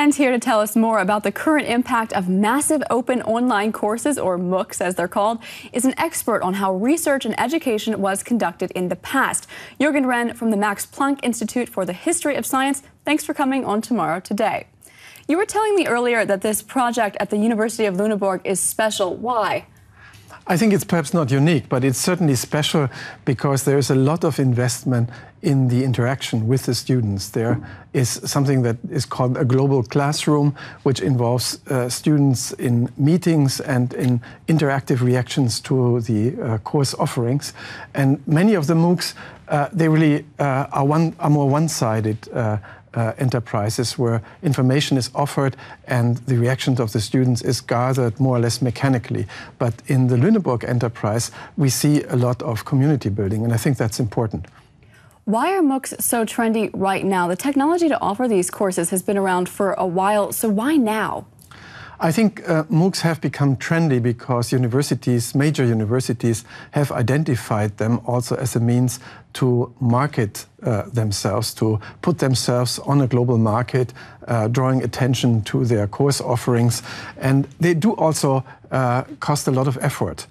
And here to tell us more about the current impact of massive open online courses, or MOOCs as they're called, is an expert on how research and education was conducted in the past. Jürgen Renn from the Max Planck Institute for the History of Science, thanks for coming on Tomorrow Today. You were telling me earlier that this project at the University of Lüneburg is special. Why? I think it's perhaps not unique, but it's certainly special because there is a lot of investment in the interaction with the students. There is something that is called a global classroom, which involves uh, students in meetings and in interactive reactions to the uh, course offerings. And many of the MOOCs, uh, they really uh, are, one, are more one-sided uh, enterprises where information is offered and the reactions of the students is gathered more or less mechanically. But in the Lüneburg enterprise, we see a lot of community building, and I think that's important. Why are MOOCs so trendy right now? The technology to offer these courses has been around for a while, so why now? I think uh, MOOCs have become trendy because universities, major universities, have identified them also as a means to market uh, themselves, to put themselves on a global market, uh, drawing attention to their course offerings. And they do also uh, cost a lot of effort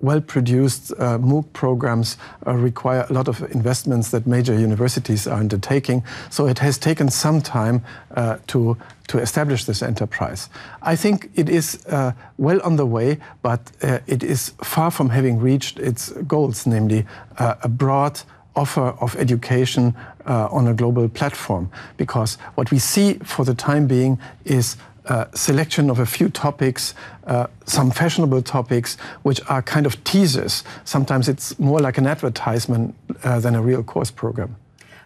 well-produced uh, MOOC programs uh, require a lot of investments that major universities are undertaking. So it has taken some time uh, to to establish this enterprise. I think it is uh, well on the way, but uh, it is far from having reached its goals, namely a broad offer of education uh, on a global platform. Because what we see for the time being is uh, selection of a few topics, uh, some fashionable topics, which are kind of teasers. Sometimes it's more like an advertisement uh, than a real course program.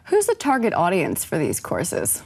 Who's the target audience for these courses?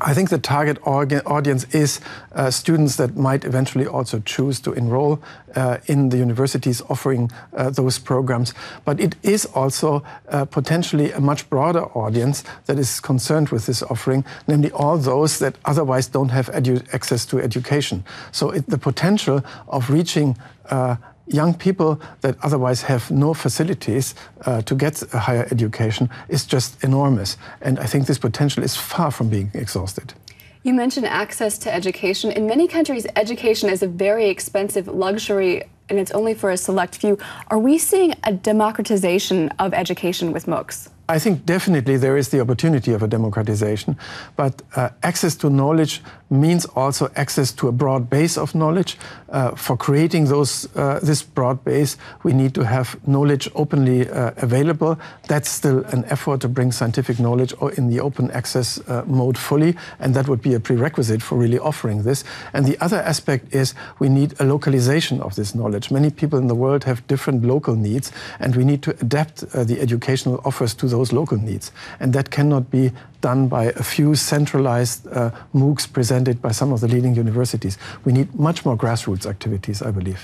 I think the target audience is uh, students that might eventually also choose to enroll uh, in the universities offering uh, those programs. But it is also uh, potentially a much broader audience that is concerned with this offering, namely all those that otherwise don't have access to education. So it, the potential of reaching uh, young people that otherwise have no facilities uh, to get a higher education is just enormous. And I think this potential is far from being exhausted. You mentioned access to education. In many countries, education is a very expensive luxury and it's only for a select few. Are we seeing a democratization of education with MOOCs? I think definitely there is the opportunity of a democratization, but uh, access to knowledge means also access to a broad base of knowledge. Uh, for creating those, uh, this broad base, we need to have knowledge openly uh, available. That's still an effort to bring scientific knowledge in the open access uh, mode fully, and that would be a prerequisite for really offering this. And the other aspect is we need a localization of this knowledge. Many people in the world have different local needs, and we need to adapt uh, the educational offers to those those local needs. And that cannot be done by a few centralized uh, MOOCs presented by some of the leading universities. We need much more grassroots activities, I believe.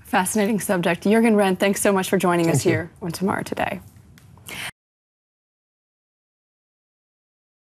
Fascinating subject. Jürgen Renn, thanks so much for joining Thank us you. here on Tomorrow Today.